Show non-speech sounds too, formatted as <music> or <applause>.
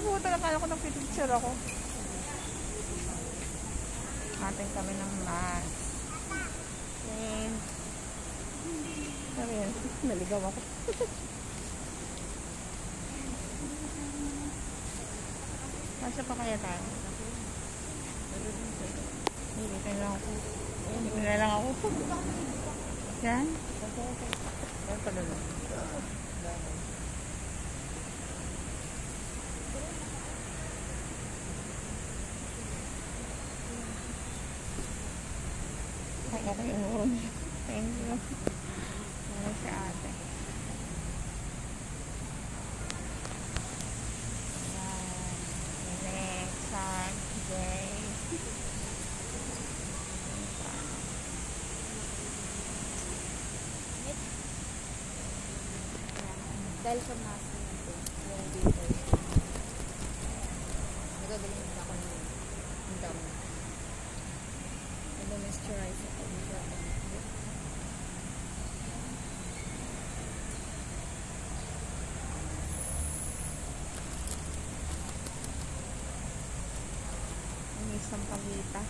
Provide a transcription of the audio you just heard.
Nabuta na kala ko ng picture ako. Atin kami ng mask. And, sabi yan, naligaw ako. <laughs> Masya pa kaya tayo? Hindi ka lang ako. Hindi na lang ako. <laughs> Yan? Yan pala lang. Ay, ako yung uron. Thank you. Ano si ate? Next, San, Jay. Dahil sa mask dito. Nagagaling din ako ng ng damo. Nag-moisturize ako. Ang isang pagita.